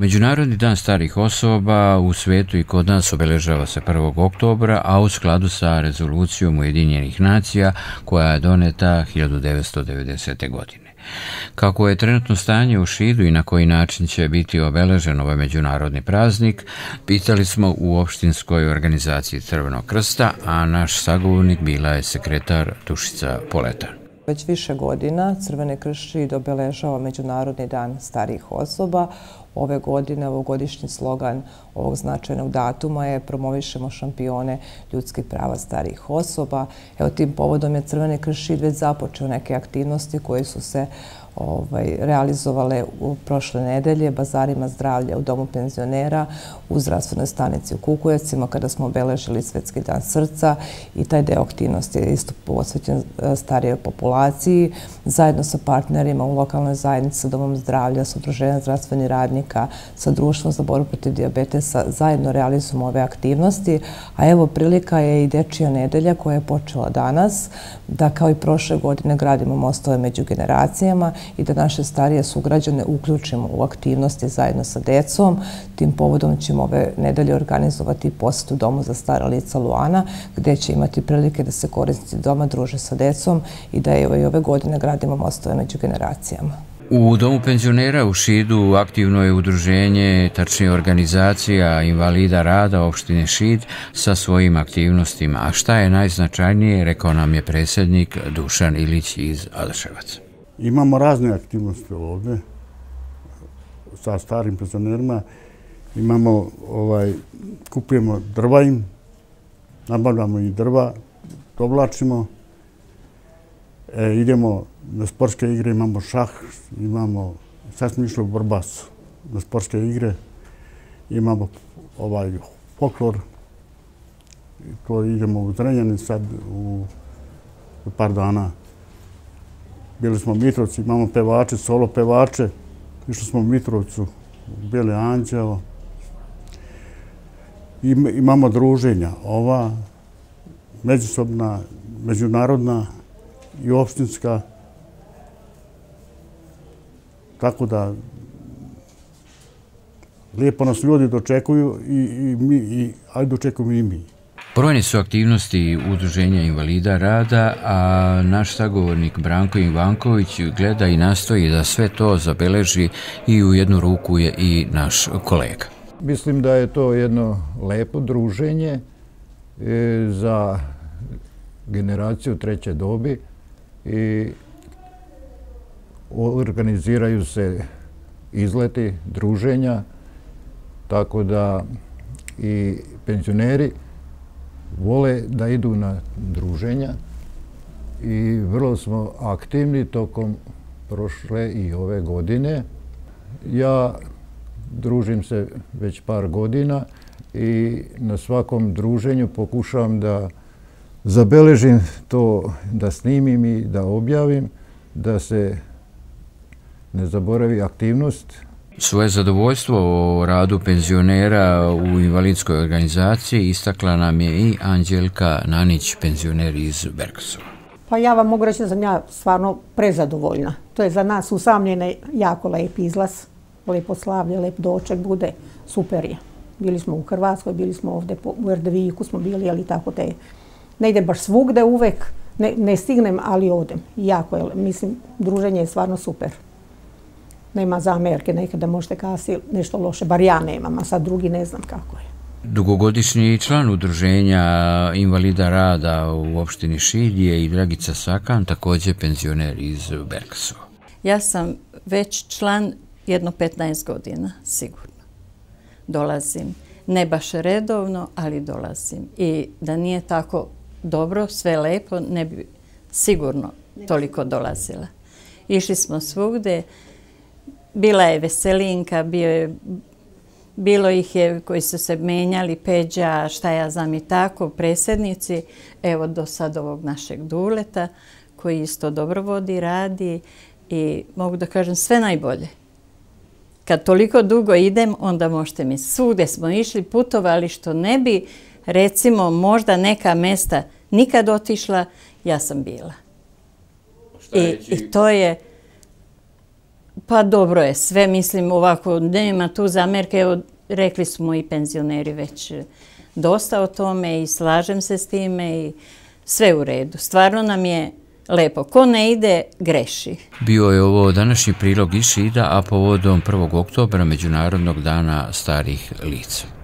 Međunarodni dan starih osoba u svetu i kod nas obeležava se 1. oktobra, a u skladu sa rezolucijom Ujedinjenih nacija koja je doneta 1990. godine. Kako je trenutno stanje u Šidu i na koji način će biti obeležen ovaj međunarodni praznik, pitali smo u opštinskoj organizaciji Crvenog krsta, a naš sagovornik bila je sekretar Tušica Poletan. Već više godina Crvene kršći obeležava Međunarodni dan starijih osoba. Ove godine, ovogodišnji slogan ovog značajnog datuma je promovišemo šampione ljudskih prava starijih osoba. Evo tim povodom je Crvene kršid već započeo neke aktivnosti koje su se ovaj, realizovale u prošle nedelje, bazarima zdravlja u Domu penzionera, u zdravstvenoj stanici u Kukujecima, kada smo obeležili Svetski dan srca i taj deo aktivnosti je isto posvećen e, starijoj populaciji, zajedno sa partnerima u lokalnoj zajednici, sa Domom zdravlja, sa udruženjem zdravstvenih radnika, sa društvom za boru protiv diabetesa, zajedno realizujemo ove aktivnosti, a evo prilika je i Dečija nedelja koja je počela danas, da kao i prošle godine gradimo mostove među generacijama i da naše starije sugrađane uključimo u aktivnosti zajedno sa decom. Tim povodom ćemo ove nedelje organizovati posjet u Domu za stara lica Luana, gde će imati prilike da se korisnici doma druže sa decom i da i ove godine gradimo mostove među generacijama. U Domu penzionera u Šidu aktivno je udruženje, tačnije organizacija invalida rada opštine Šid sa svojim aktivnostima. A šta je najznačajnije, rekao nam je predsjednik Dušan Ilić iz Adrševaca. Imamo razne aktivnosti ovdje sa starim penzionerima. Imamo, ovaj, kupujemo drva im, nabavljamo i drva, doblačimo. E, idemo na sportske igre, imamo šah, imamo, sad smo išli u Brbas na sportske igre. Imamo ovaj folklor, to idemo u Zrenjani sad u, u par dana bili smo u Mitrovci, imamo pevače, solo pevače, išli smo u Mitrovcu, u Anđeo. I, imamo druženja, ova međusobna, međunarodna i opštinska. Tako da lijepo nas ljudi dočekuju i, i mi, i, ajde dočekujemo i mi. Brojne su aktivnosti udruženja invalida rada, a naš sagovornik Branko Ivanković gleda i nastoji da sve to zabeleži i u jednu ruku je i naš kolega. Mislim da je to jedno lepo druženje e, za generaciju treće dobi i organiziraju se izleti druženja tako da i penzioneri vole da idu na druženja i vrlo smo aktivni tokom prošle i ove godine. Ja družim se već par godina i na svakom druženju pokušavam da zabeležim to, da snimim i da objavim, da se ne zaboravi aktivnost Svoje zadovoljstvo o radu penzionera u invalidskoj organizaciji istakla nam je i Anđelka Nanić, penzioner iz Bergsova. Pa ja vam mogu reći da sam ja stvarno prezadovoljna. To je za nas usamljene jako lep izlaz, lepo slavlje, lep doček bude, super je. Bili smo u Hrvatskoj, bili smo ovde u Erdeviku smo bili, ali tako te ne idem baš svugde uvek, ne, ne stignem, ali odem. Jako je, mislim, druženje je stvarno super nema zamerke, nekada možete kasi nešto loše, bar ja nemam, a sad drugi ne znam kako je. Dugogodišnji član udruženja invalida rada u opštini Šidije i Dragica Sakan, također penzioner iz Berksova. Ja sam već član jedno 15 godina, sigurno. Dolazim. Ne baš redovno, ali dolazim. I da nije tako dobro, sve lepo, ne bi sigurno toliko dolazila. Išli smo svugde, bila je veselinka, bio je, bilo ih je koji su se menjali, peđa, šta ja znam i tako, predsjednici, evo do sad ovog našeg duleta, koji isto dobro vodi, radi i mogu da kažem sve najbolje. Kad toliko dugo idem, onda možete mi svugde smo išli, putovali, što ne bi, recimo, možda neka mesta nikad otišla, ja sam bila. I, I to je Pa dobro je, sve mislim ovako, nema tu zamerke, evo, rekli smo i penzioneri već e, dosta o tome i slažem se s time i sve u redu. Stvarno nam je lepo. Ko ne ide, greši. Bio je ovo današnji prilog iz Šida, a povodom 1. oktobra Međunarodnog dana starih lica.